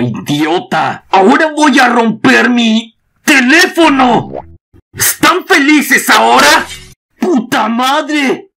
idiota! ¡Ahora voy a romper mi teléfono! ¿Están felices ahora? ¡Puta madre!